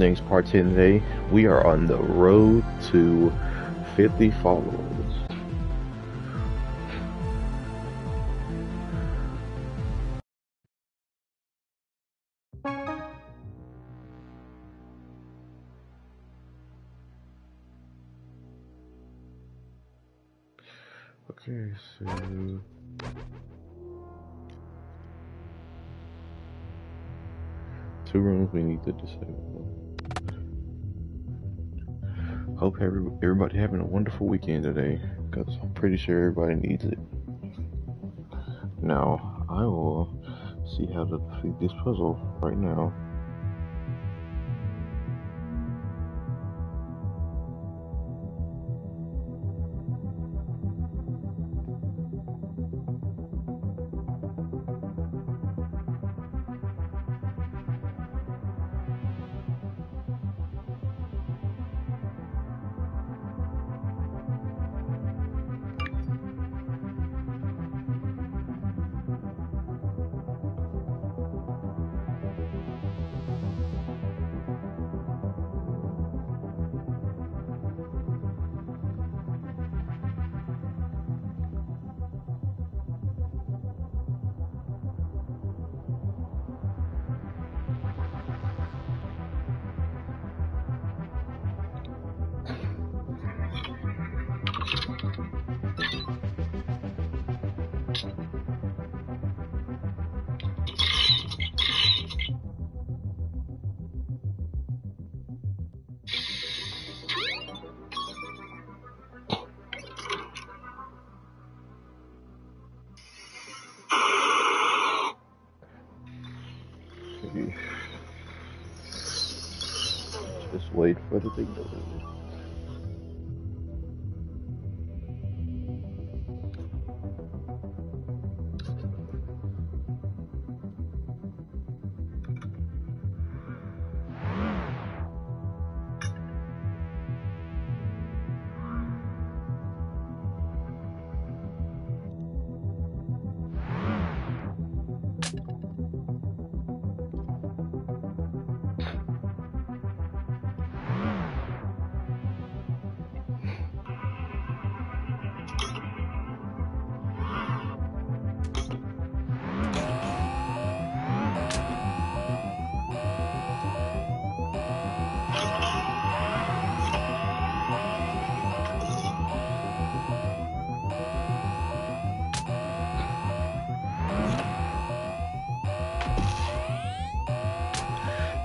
Things Part 10 today. We are on the road to 50 followers. Two rooms we need to disable. Hope every, everybody having a wonderful weekend today, because I'm pretty sure everybody needs it. Now, I will see how to defeat this puzzle right now.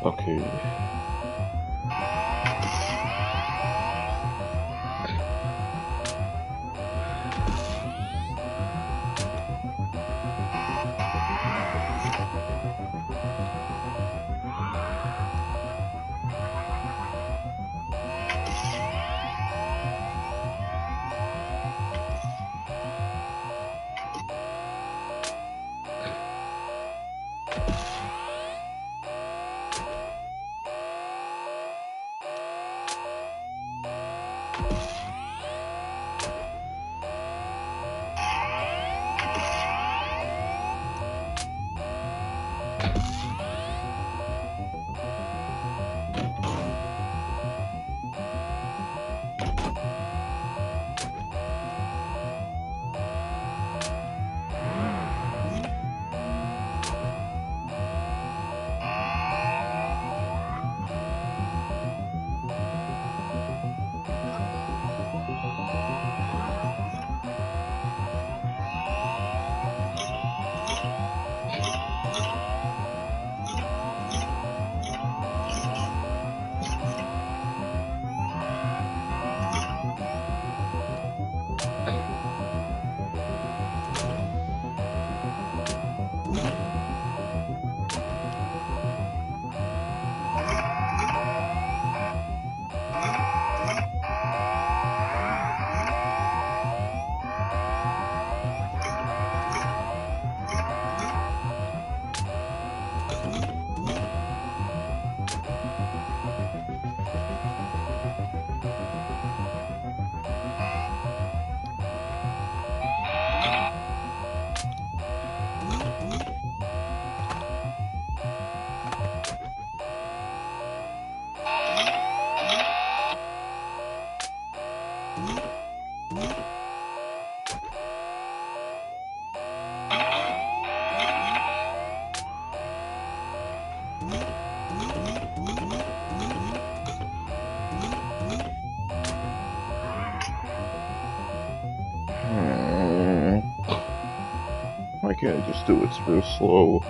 Okay. Do it real slow?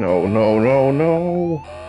No, no, no, no.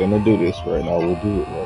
Gonna do this right now. We'll do it right.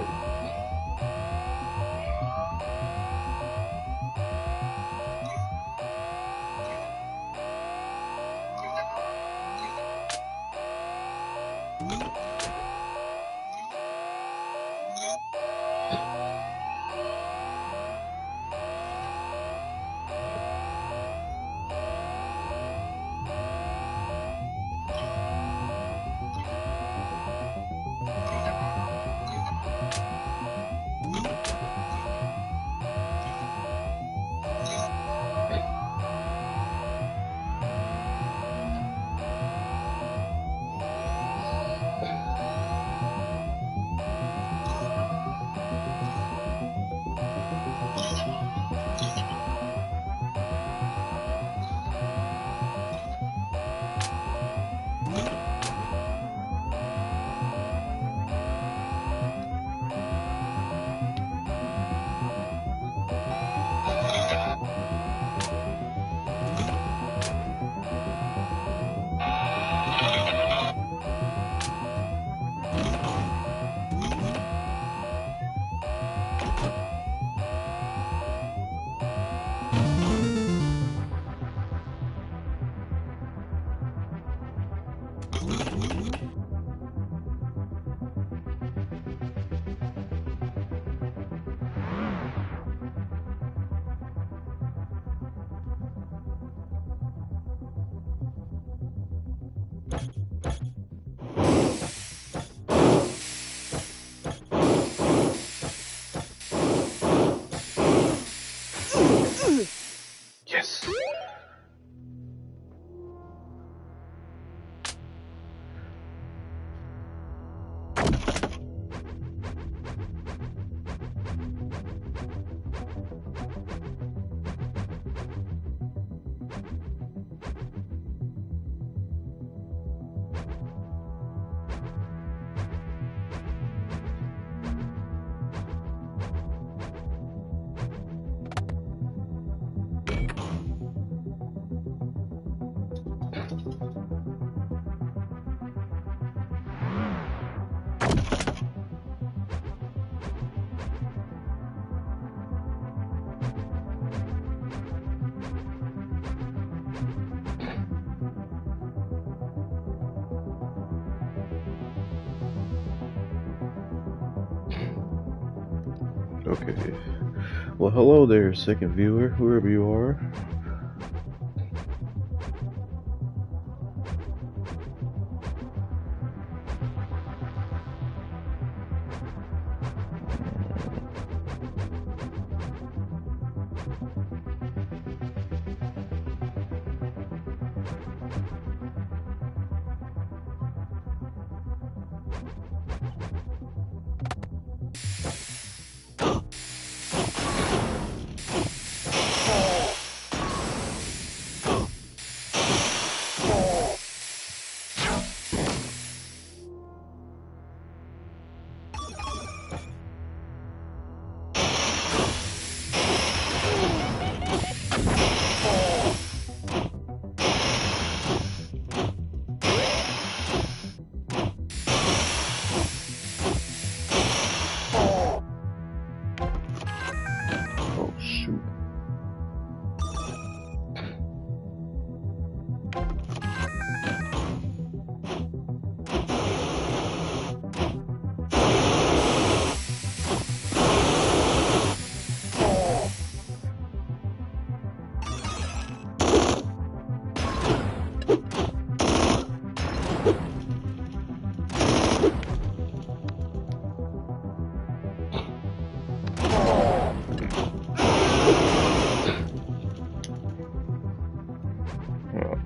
Well, hello there, second viewer, whoever you are.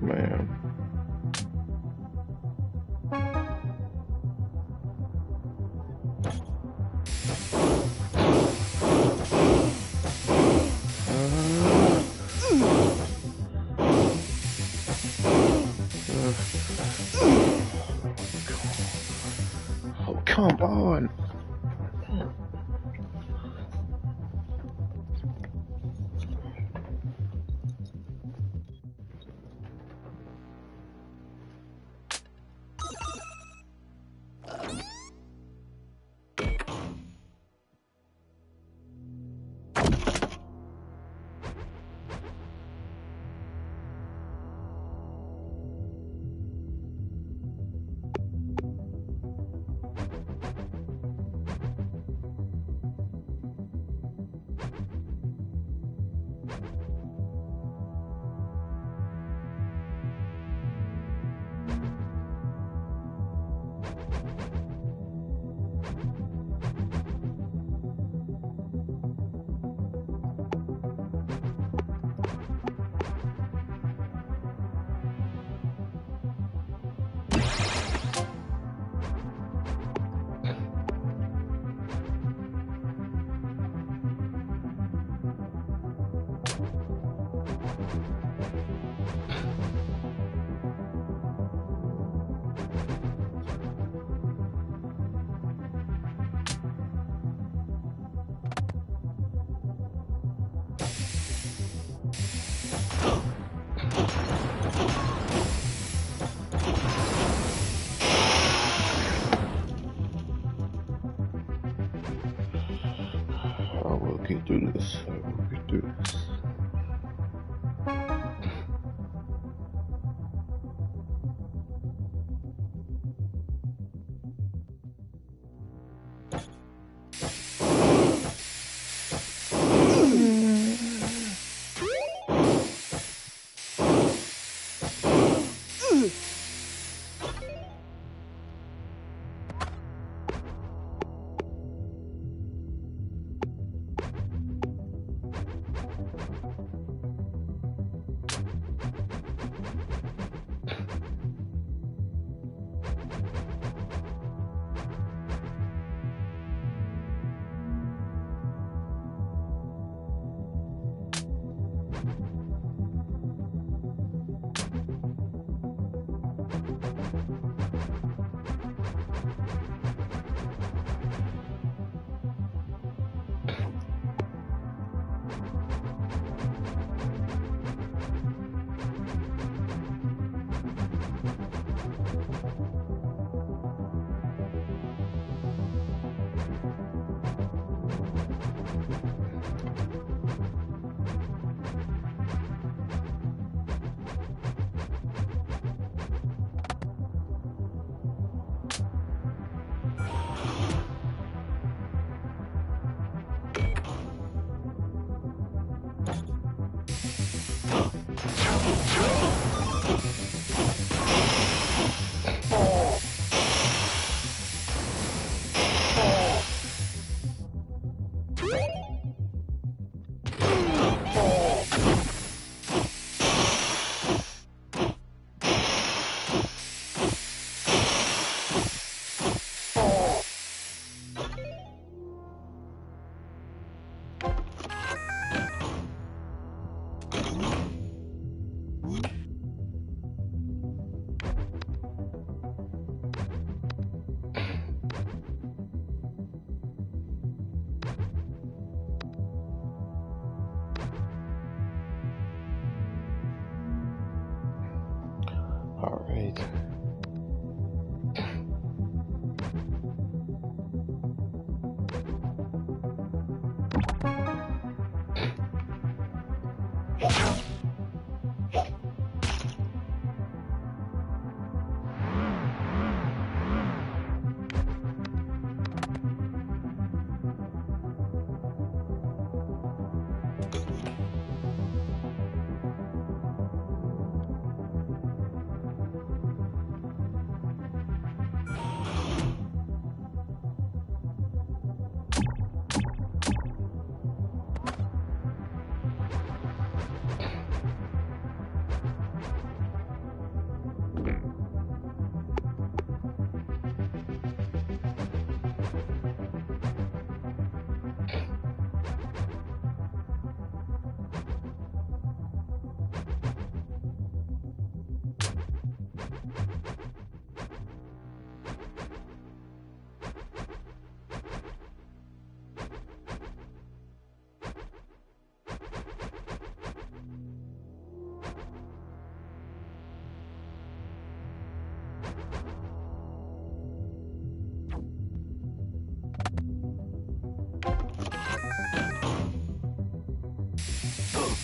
Man.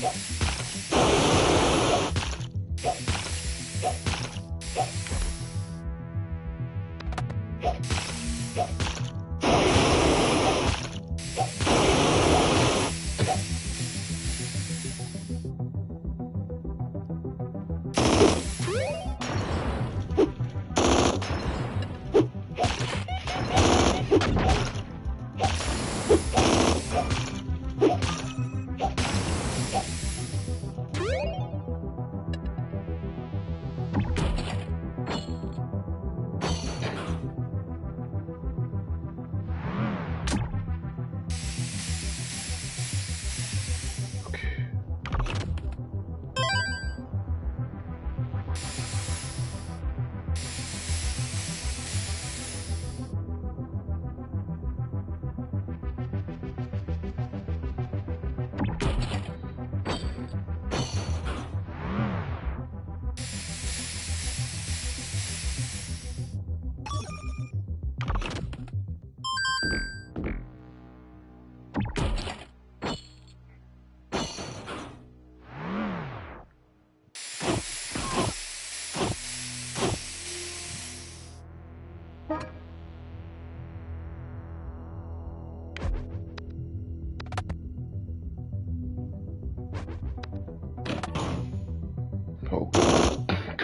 Okay.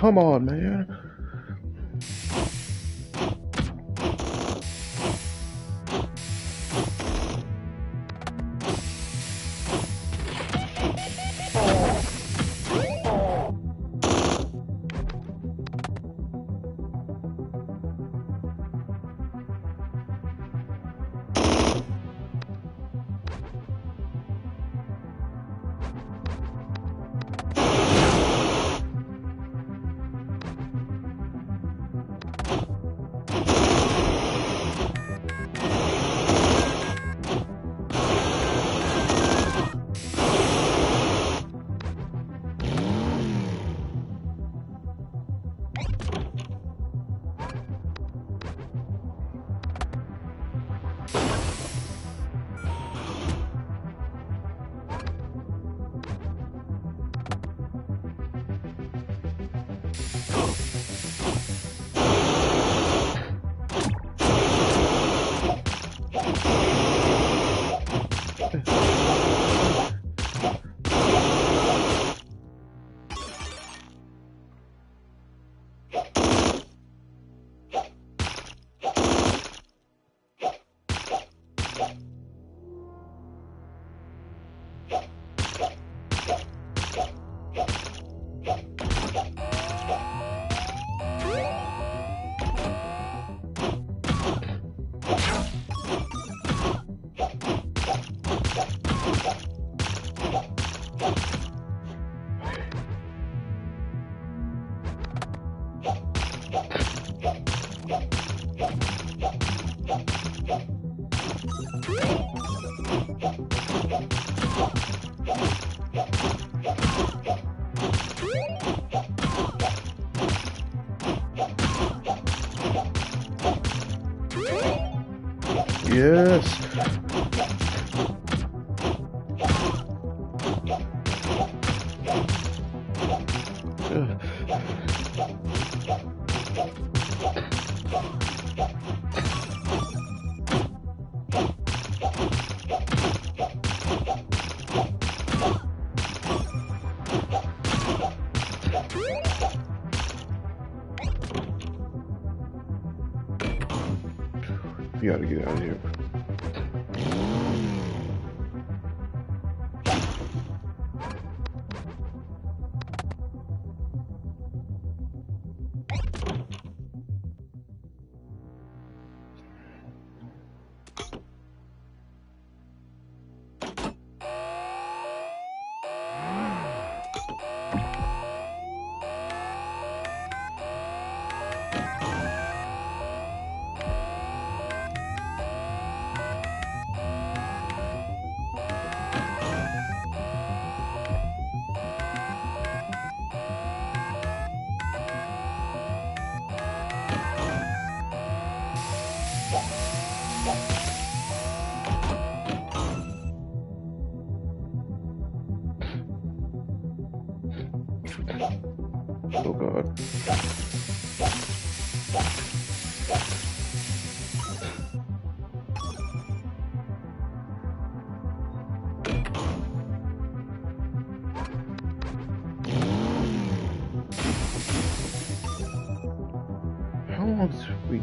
Come on, man. Yes.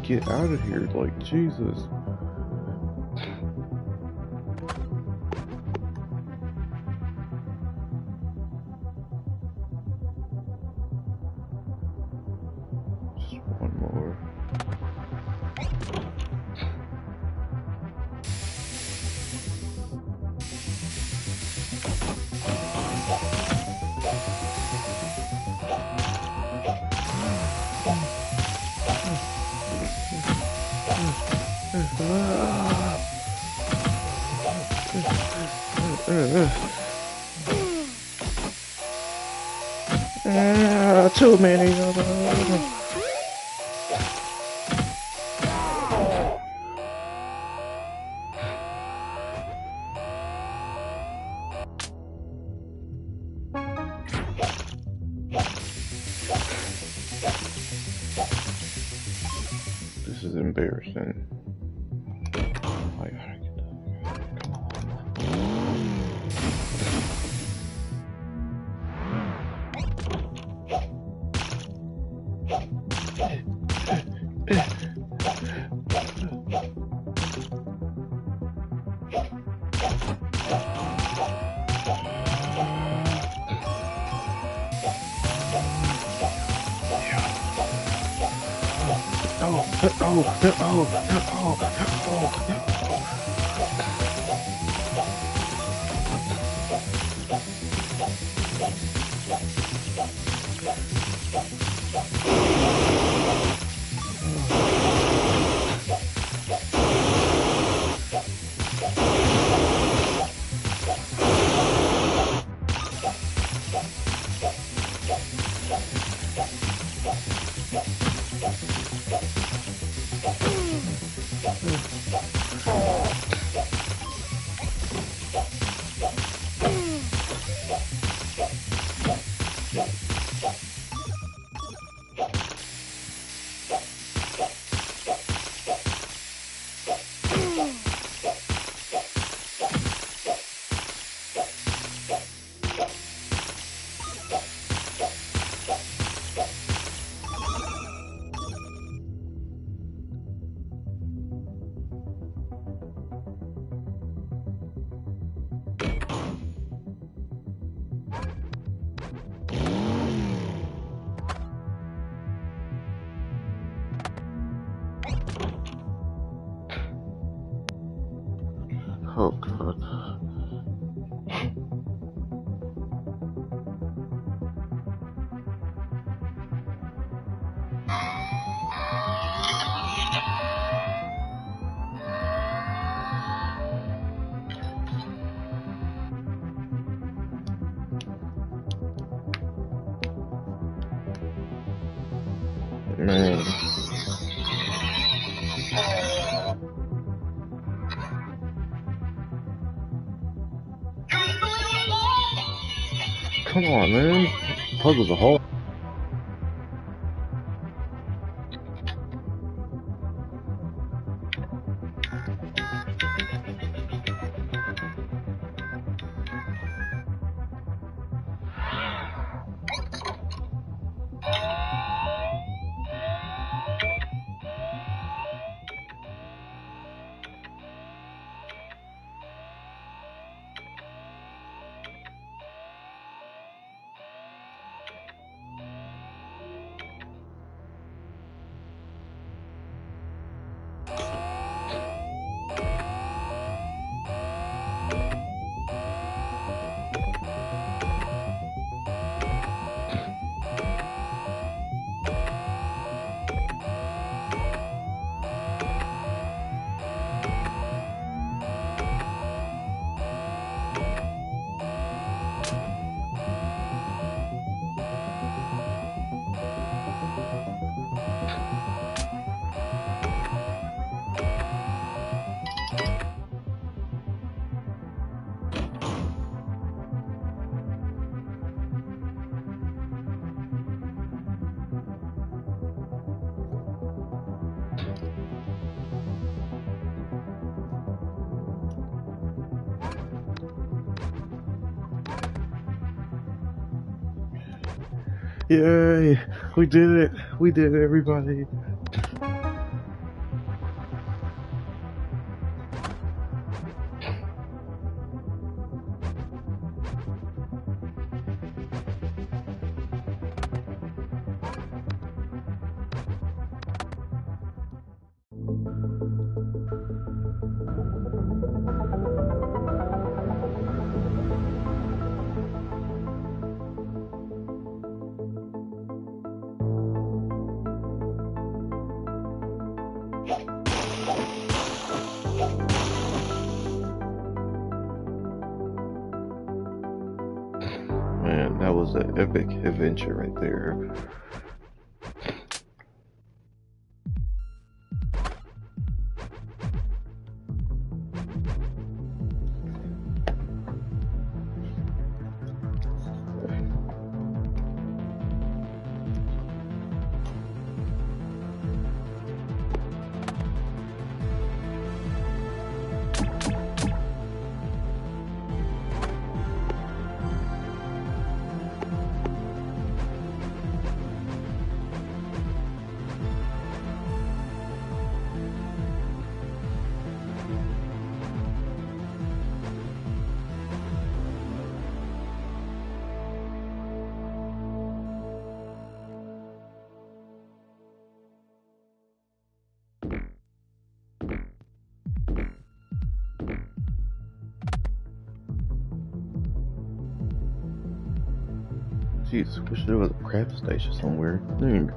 get out of here. Like, Jesus. Just one more. too many of them. On, man. Puzzles are hard. Yay! We did it! We did it, everybody! Jeez, wish there was a craft station somewhere. Dang.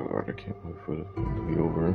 Oh god, I can't wait for be over.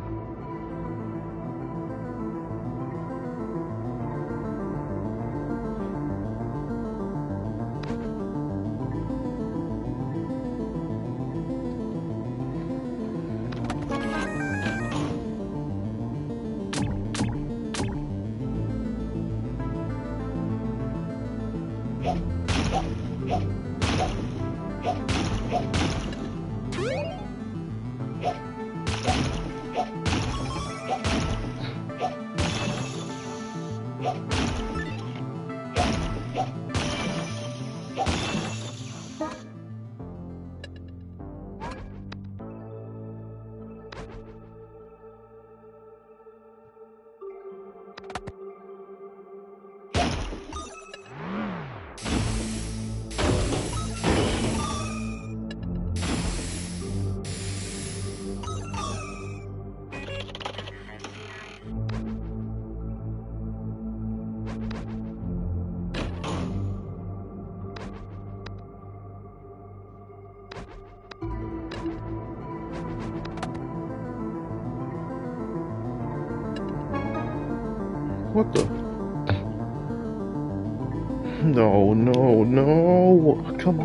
No! Come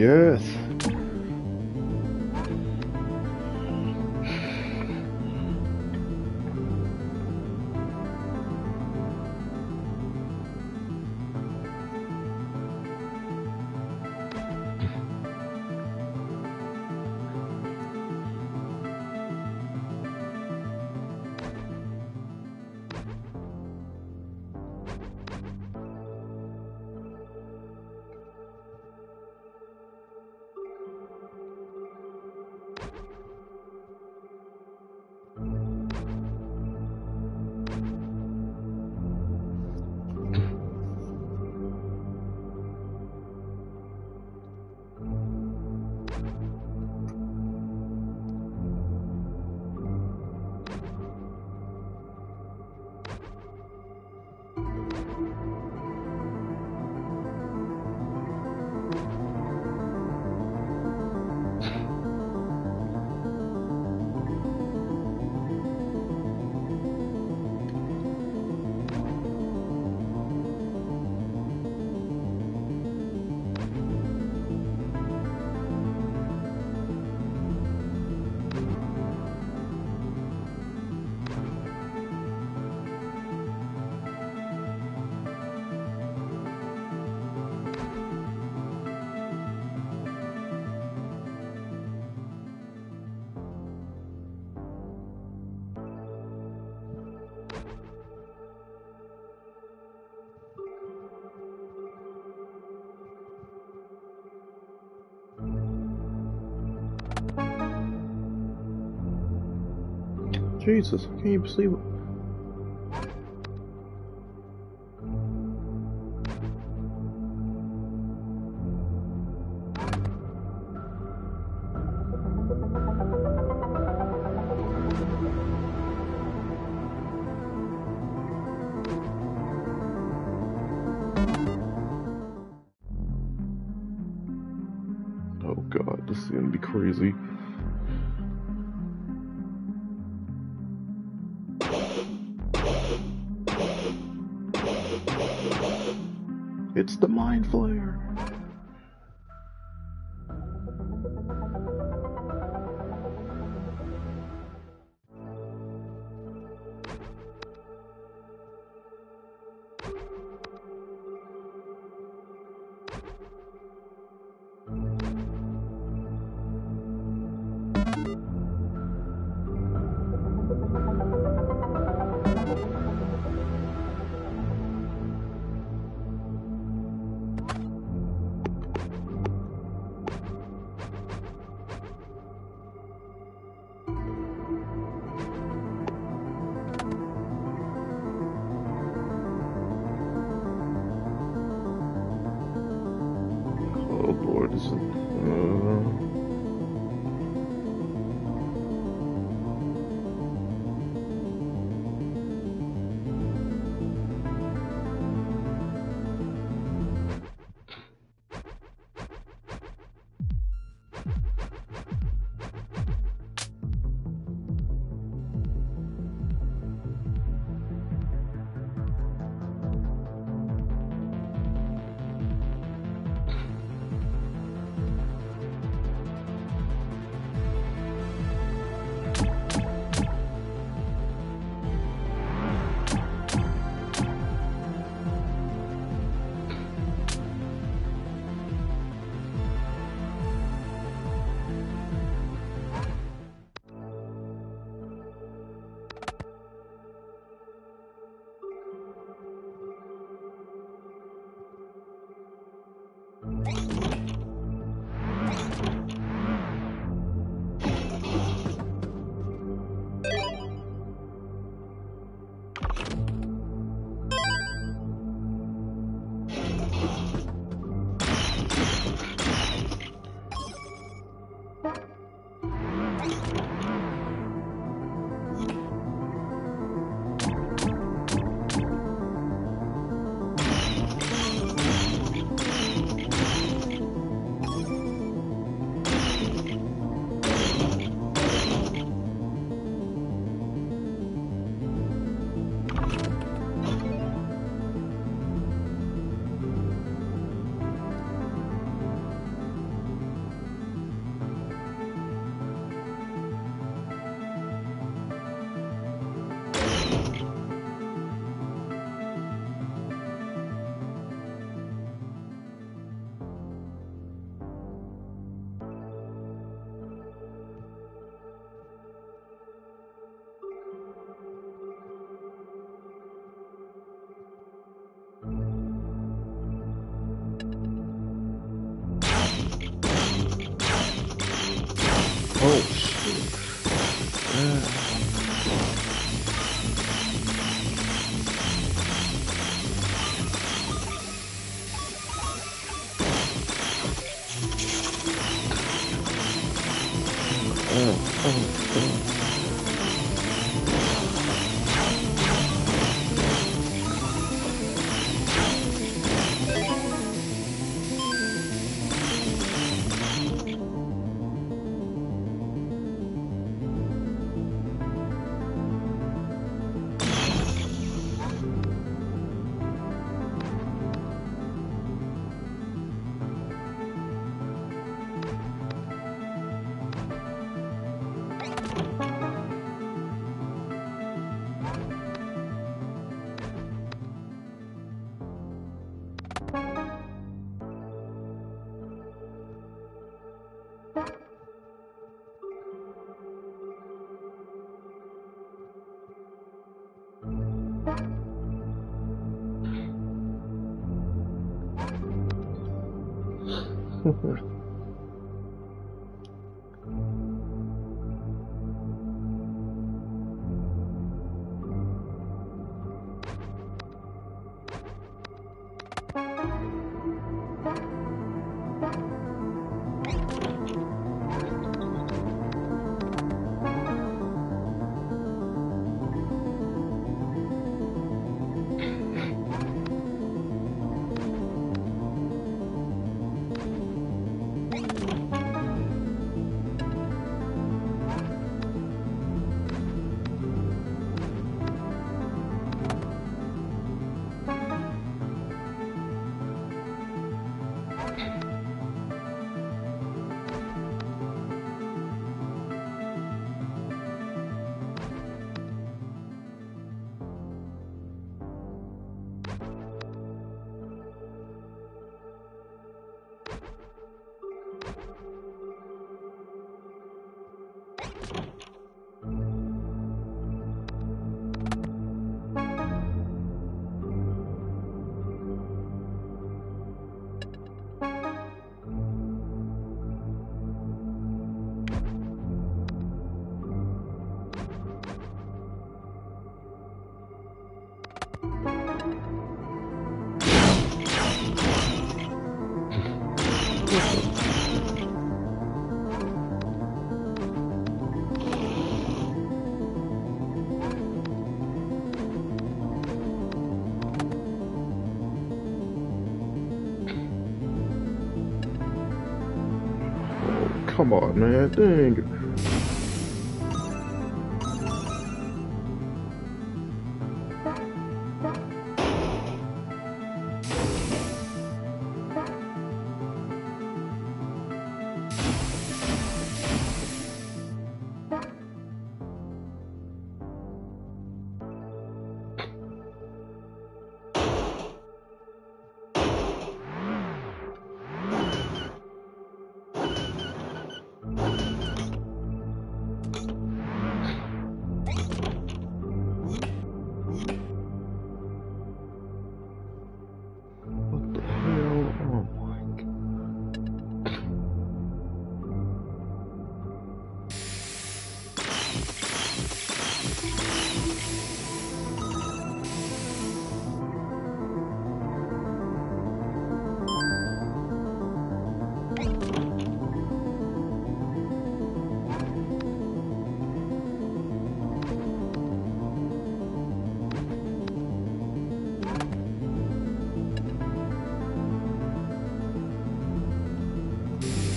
Yes. Jesus, I can't even see It's is Come on, man. Dang.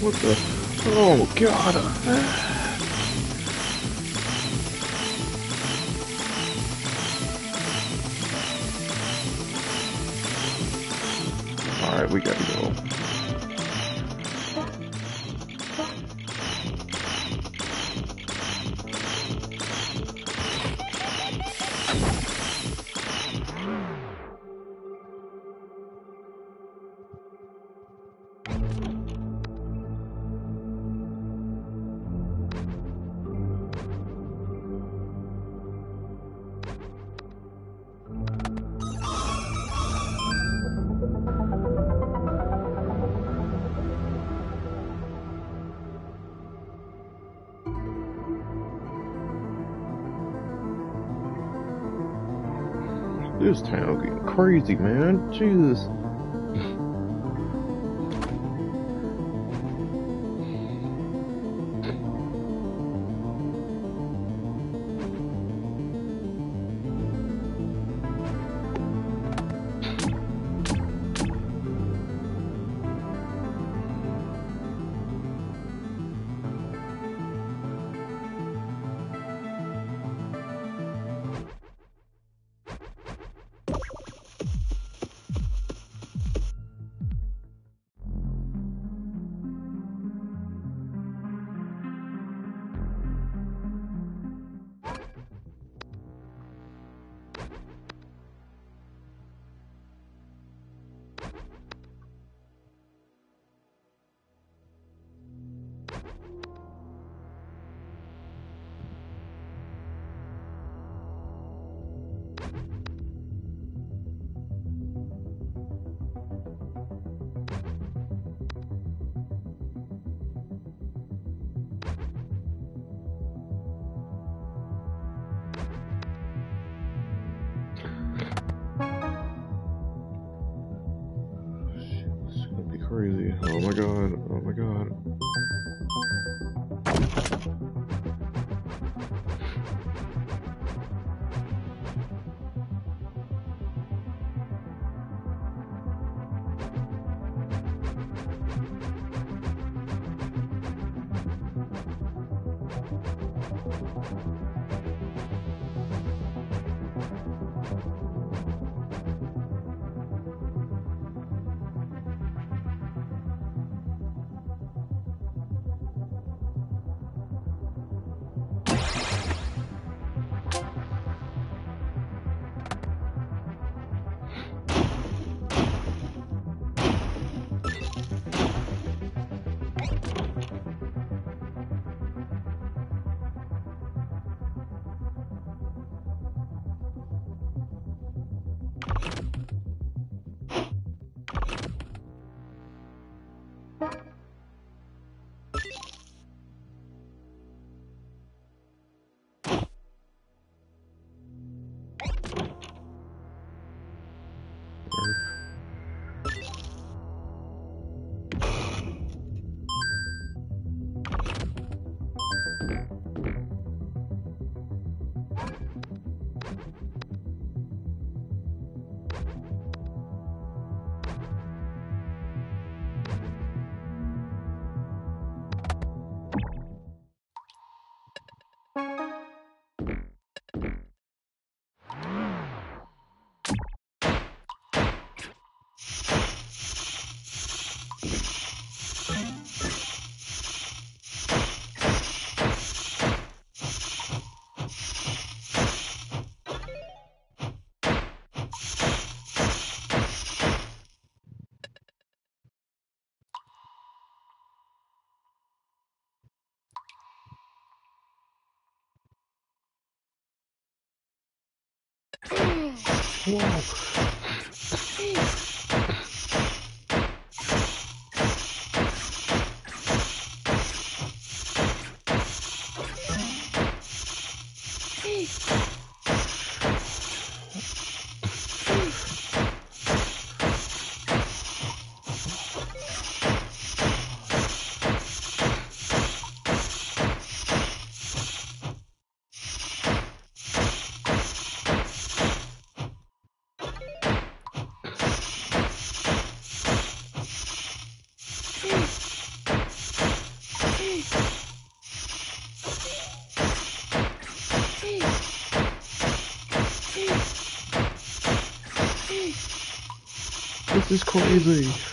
What the? Oh, God. Crazy, man. Jesus. Whoa. Is crazy.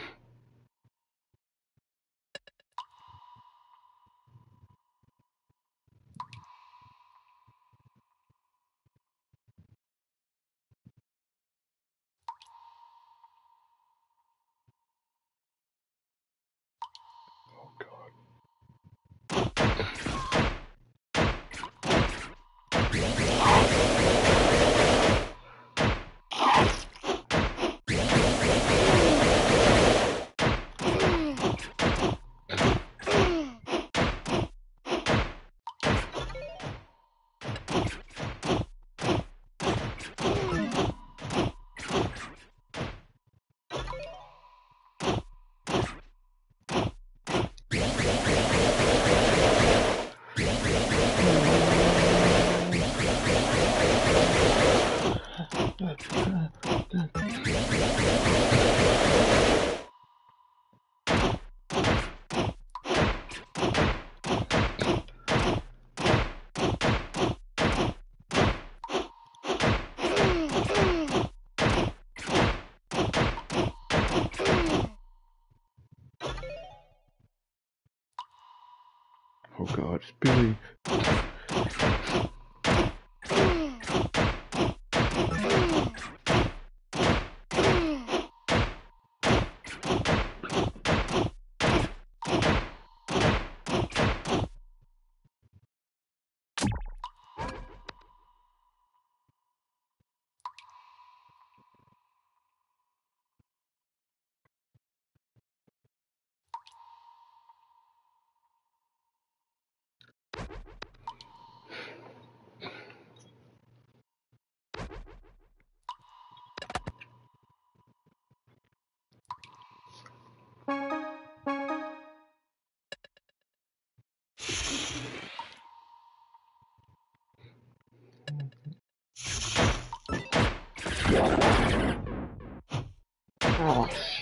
God, Billy.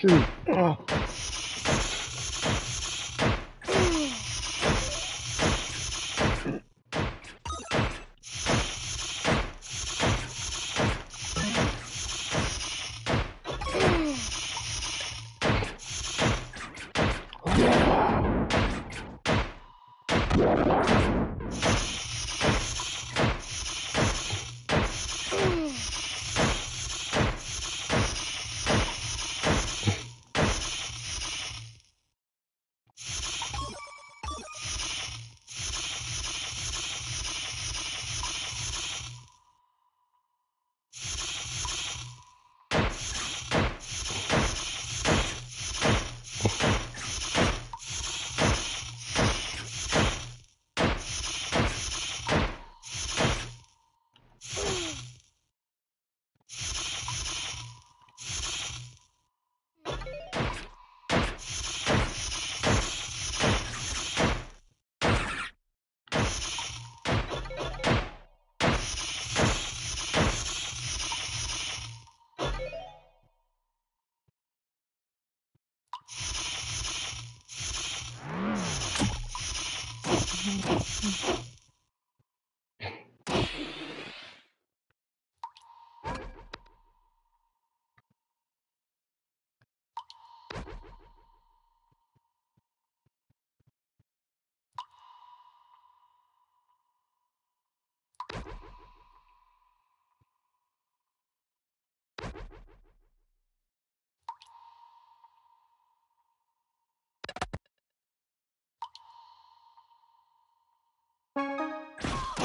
Shoot! Oh.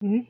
嗯。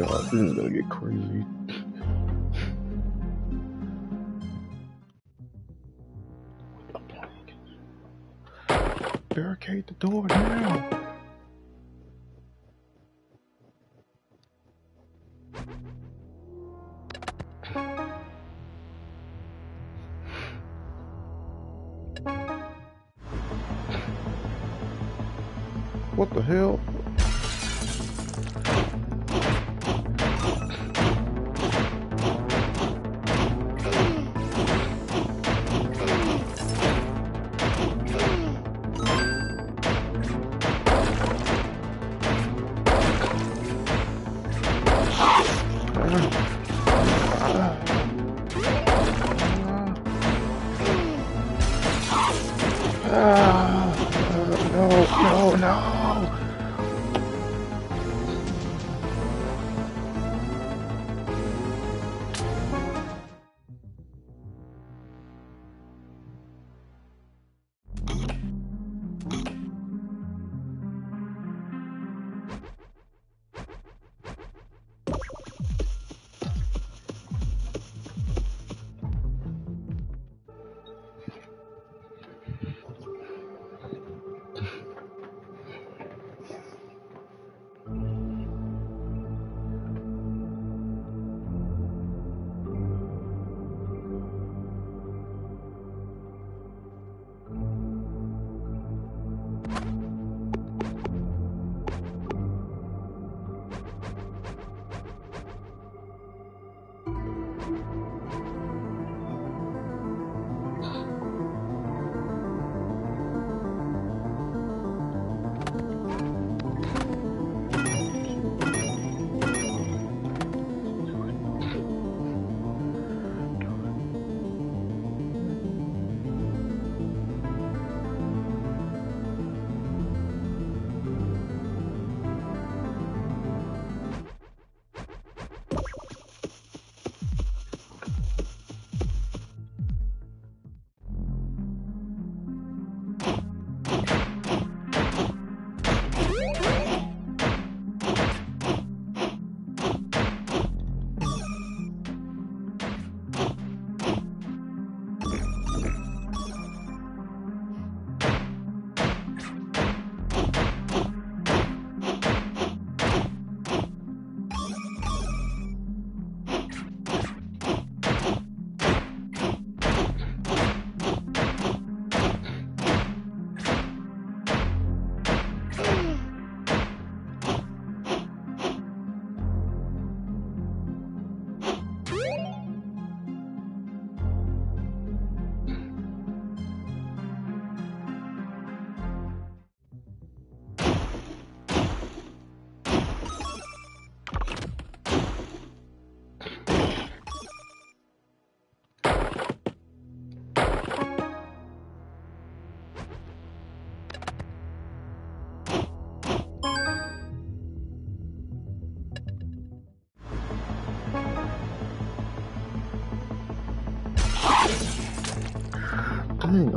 God, this is gonna get crazy. Barricade the door now.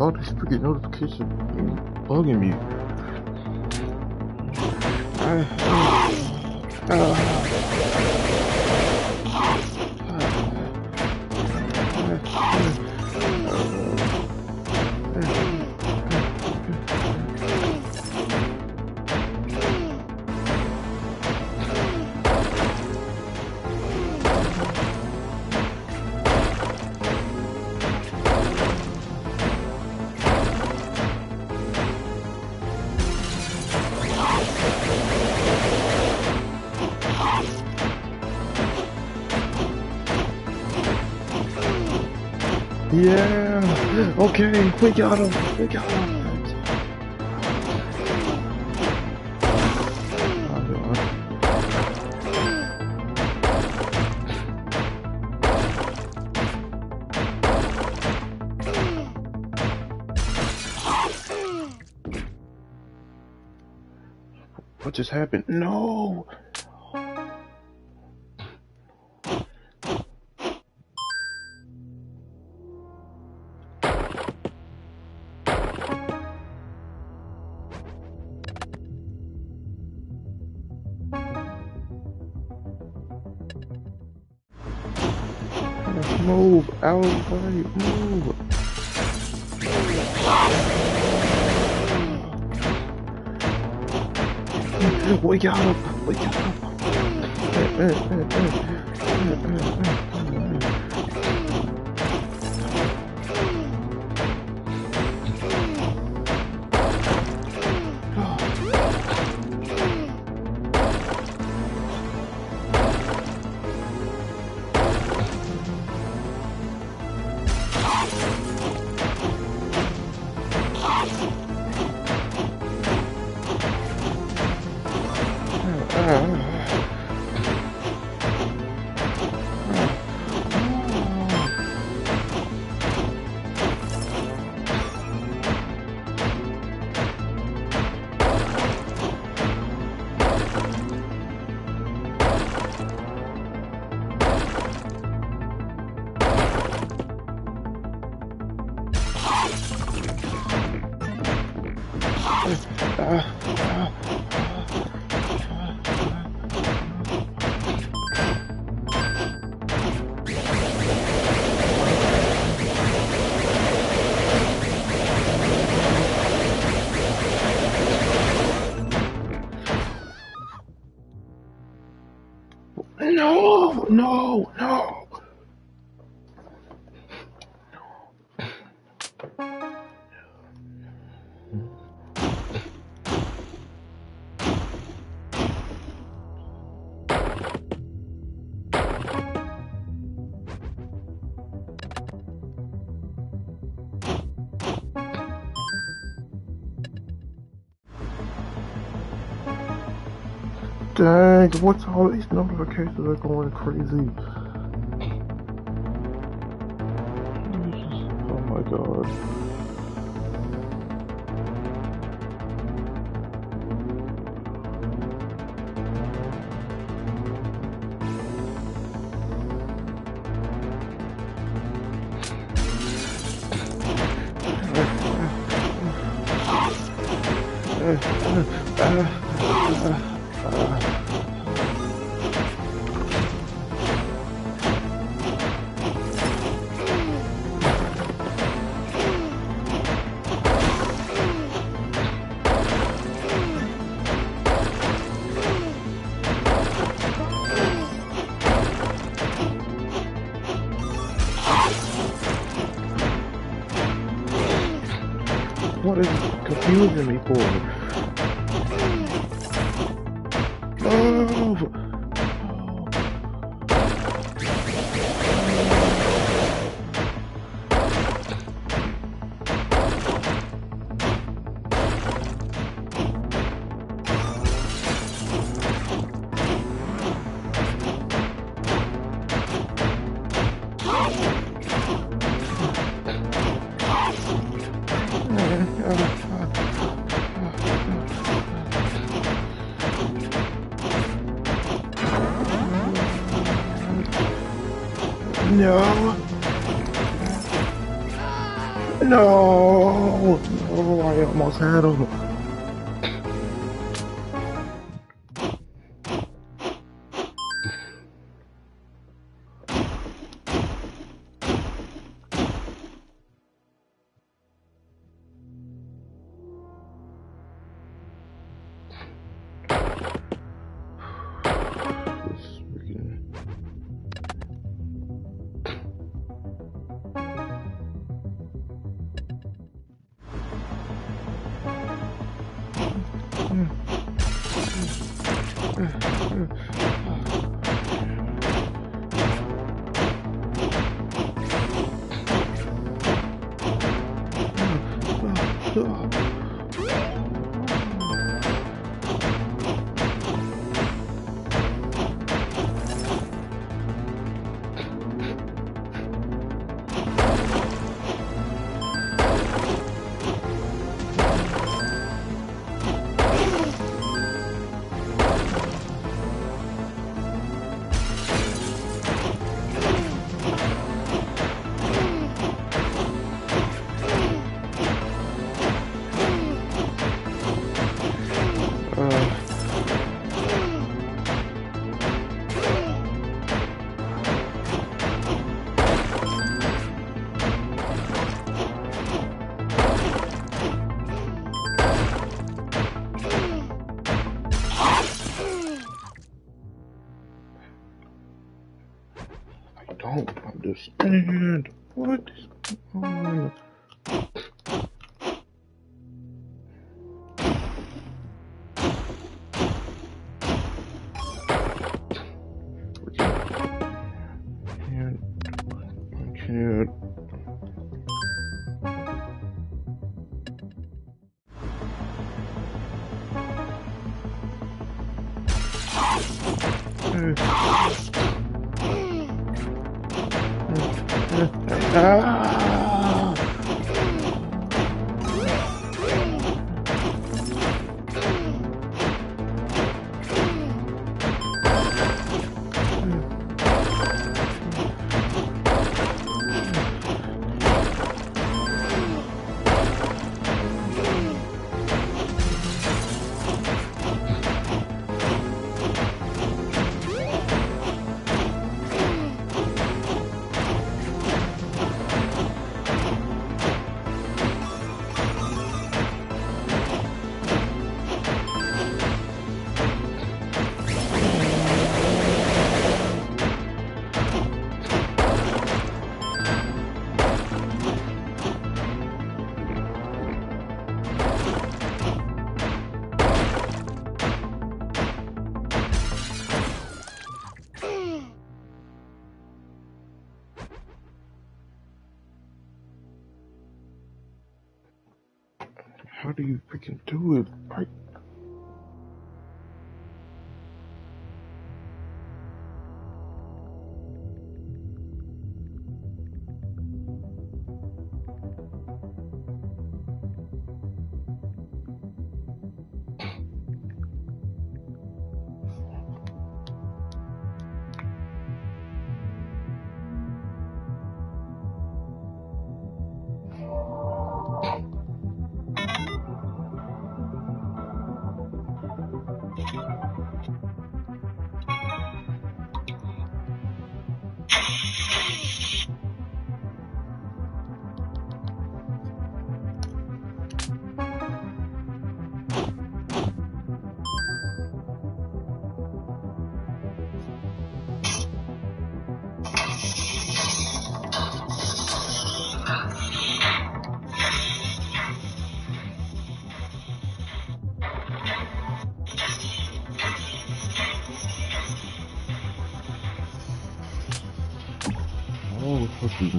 All these freaking notifications bugging me. I, uh, Yeah. Okay, we got him. We got him. What just happened? No! Move out of the way. Move. We got him. We Dang, what's all these notifications are going crazy?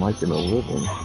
Making a living.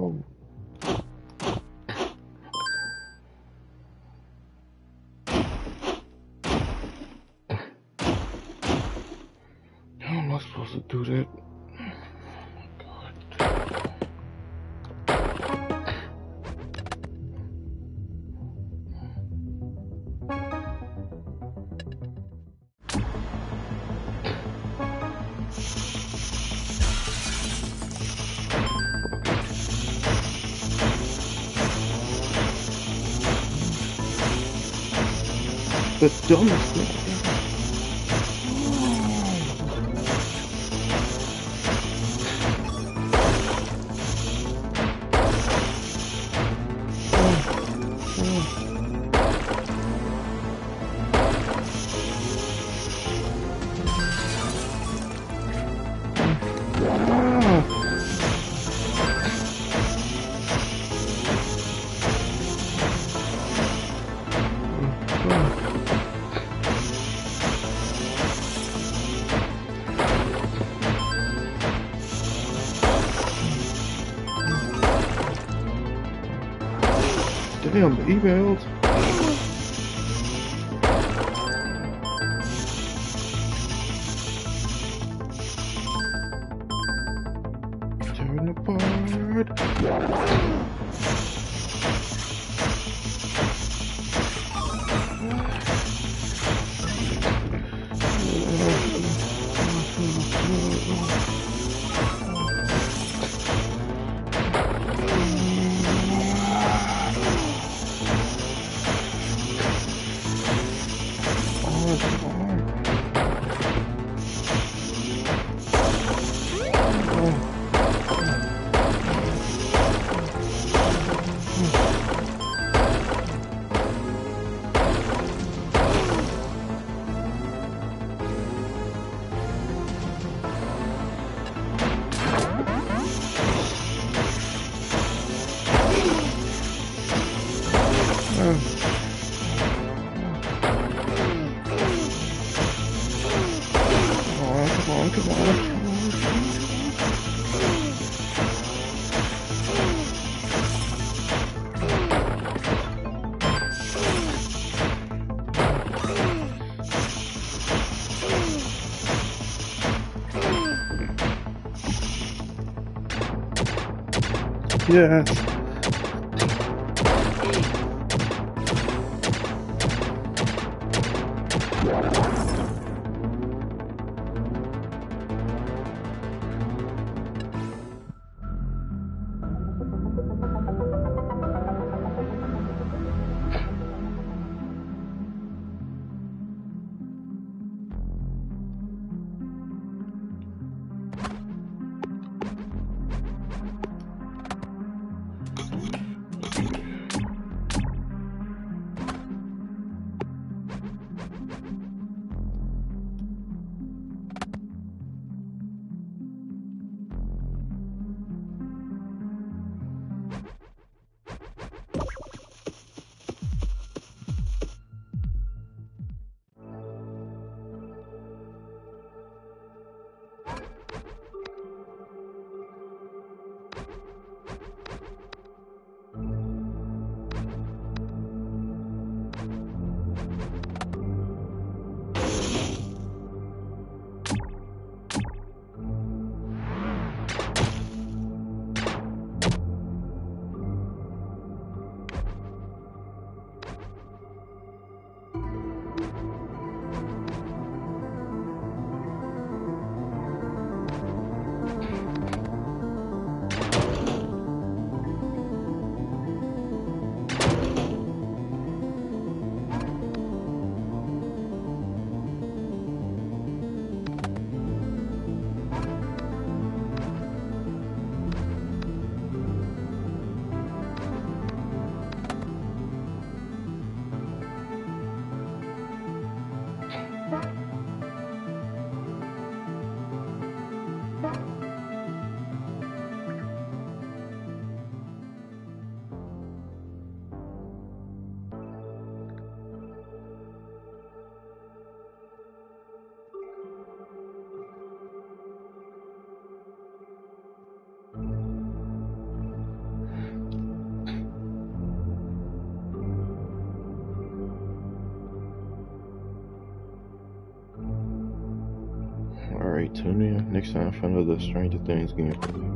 Dumbass. Yes. Another Stranger Things gameplay.